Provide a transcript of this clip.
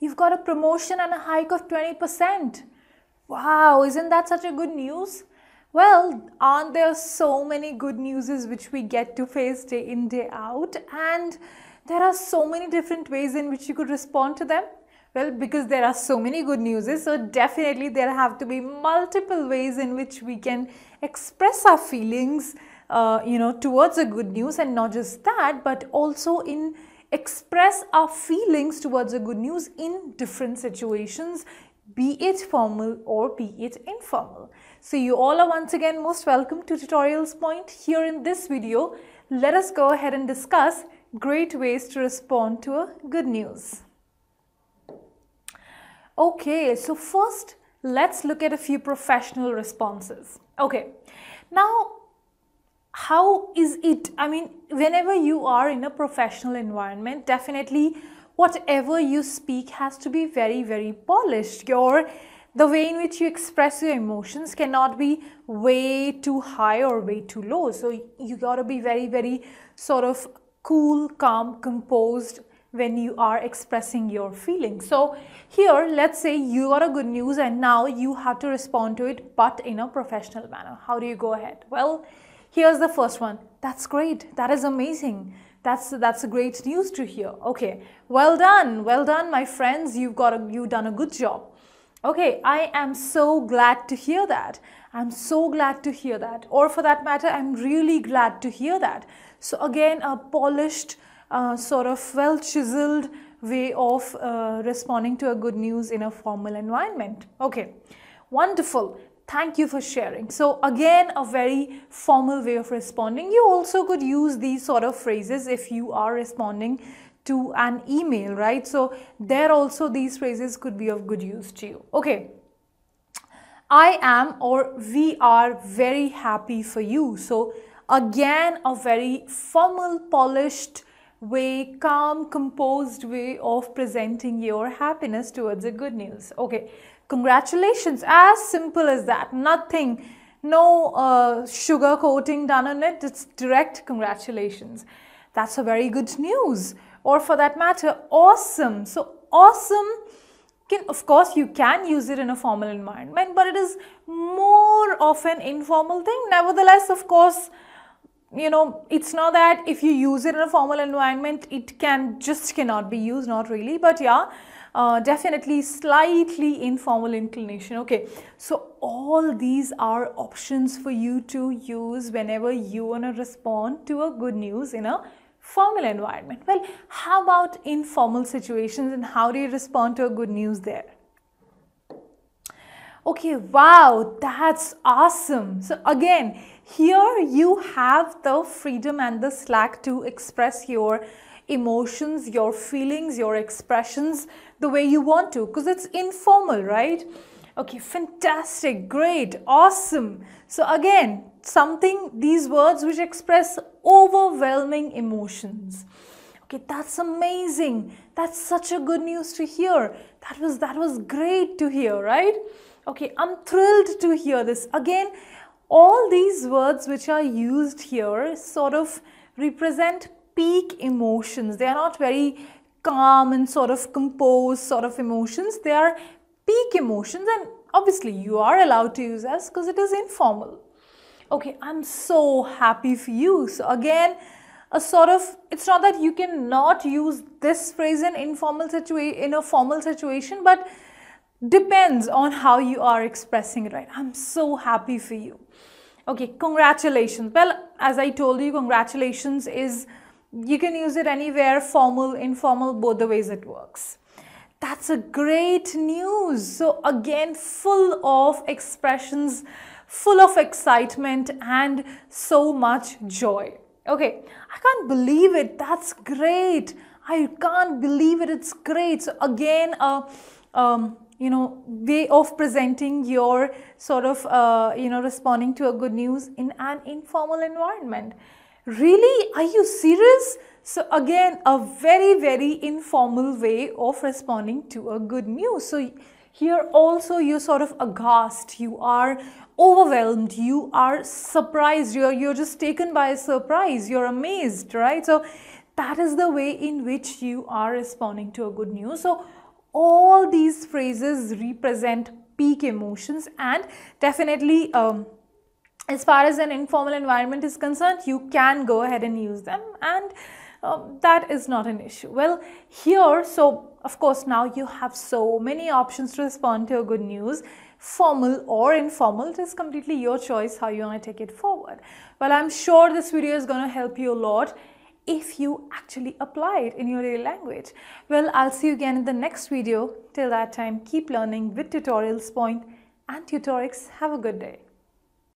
you've got a promotion and a hike of 20%. Wow, isn't that such a good news? Well, aren't there so many good newses which we get to face day in, day out? And there are so many different ways in which you could respond to them. Well, because there are so many good newses, so definitely there have to be multiple ways in which we can express our feelings, uh, you know, towards a good news and not just that, but also in express our feelings towards a good news in different situations, be it formal or be it informal. So you all are once again most welcome to Tutorials Point. Here in this video, let us go ahead and discuss great ways to respond to a good news. Okay, so first let's look at a few professional responses. Okay, now how is it? I mean, whenever you are in a professional environment, definitely whatever you speak has to be very, very polished. Your the way in which you express your emotions cannot be way too high or way too low. So you got to be very, very sort of cool, calm, composed when you are expressing your feelings. So here, let's say you got a good news and now you have to respond to it, but in a professional manner. How do you go ahead? Well, here's the first one. That's great. That is amazing. That's that's a great news to hear. Okay, well done, well done, my friends. You've got a, you've done a good job. Okay, I am so glad to hear that. I'm so glad to hear that. Or for that matter, I'm really glad to hear that. So again, a polished, uh, sort of well chiseled way of uh, responding to a good news in a formal environment. Okay, wonderful. Thank you for sharing. So again, a very formal way of responding. You also could use these sort of phrases if you are responding to an email, right? So there also these phrases could be of good use to you. Okay. I am or we are very happy for you. So again, a very formal, polished way, calm, composed way of presenting your happiness towards the good news. Okay. Congratulations. As simple as that. Nothing. No uh, sugar coating done on it. It's direct congratulations. That's a very good news or for that matter awesome. So awesome can of course you can use it in a formal environment but it is more of an informal thing. Nevertheless of course you know it's not that if you use it in a formal environment it can just cannot be used not really but yeah uh, definitely slightly informal inclination okay so all these are options for you to use whenever you want to respond to a good news in a formal environment. Well, how about informal situations and how do you respond to a good news there? Okay, wow, that's awesome. So again, here you have the freedom and the slack to express your emotions, your feelings, your expressions the way you want to because it's informal, right? Okay, fantastic, great, awesome. So again, something, these words which express overwhelming emotions. Okay, that's amazing. That's such a good news to hear. That was, that was great to hear, right? Okay, I'm thrilled to hear this. Again, all these words which are used here sort of represent peak emotions. They are not very calm and sort of composed sort of emotions. They are peak emotions and obviously you are allowed to use as because it is informal. Okay, I'm so happy for you. So again, a sort of, it's not that you cannot use this phrase in informal situation, in a formal situation, but depends on how you are expressing it, right? I'm so happy for you. Okay, congratulations. Well, as I told you, congratulations is, you can use it anywhere, formal, informal, both the ways it works. That's a great news. So again, full of expressions, full of excitement and so much joy. Okay, I can't believe it. That's great. I can't believe it. It's great. So again, a um, you know way of presenting your sort of uh, you know responding to a good news in an informal environment. Really? Are you serious? So again, a very, very informal way of responding to a good news. So here also you're sort of aghast, you are overwhelmed, you are surprised, you're, you're just taken by a surprise, you're amazed, right? So that is the way in which you are responding to a good news. So all these phrases represent peak emotions and definitely um, as far as an informal environment is concerned, you can go ahead and use them and um, that is not an issue. Well, here, so of course, now you have so many options to respond to your good news, formal or informal. It is completely your choice how you want to take it forward. Well, I'm sure this video is going to help you a lot if you actually apply it in your daily language. Well, I'll see you again in the next video. Till that time, keep learning with Tutorials Point and Tutorix. Have a good day.